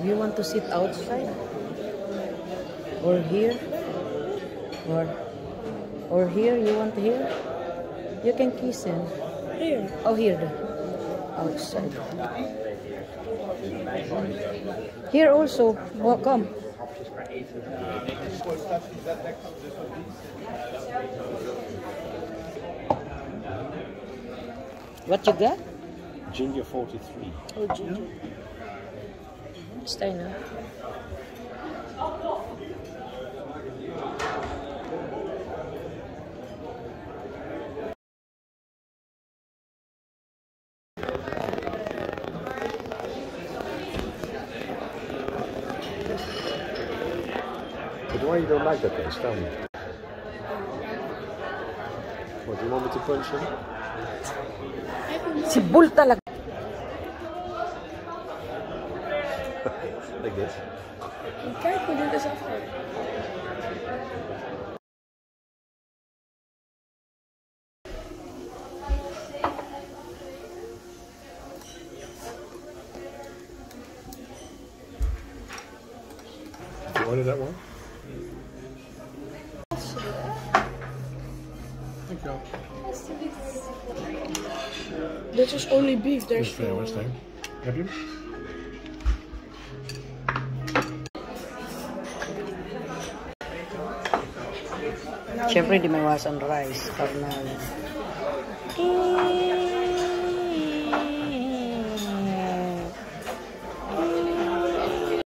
bar. You want to sit outside? Or here? Or or here? You want here? You can kiss him. Here. Oh, here. Outside. Here also. Oh, come. What you got? Ginger 43. Oh, ginger. Stay now. But why you don't like that taste? Tell me. What, do you want me to punch him? Si Bull talaga. Like this? Kijk hoe dit is afgelopen. You order that one? Thank you. This is only beef. There's fair, what's that? Heb je hem? Siyempre, di maiwasan rice. Karna. Eh,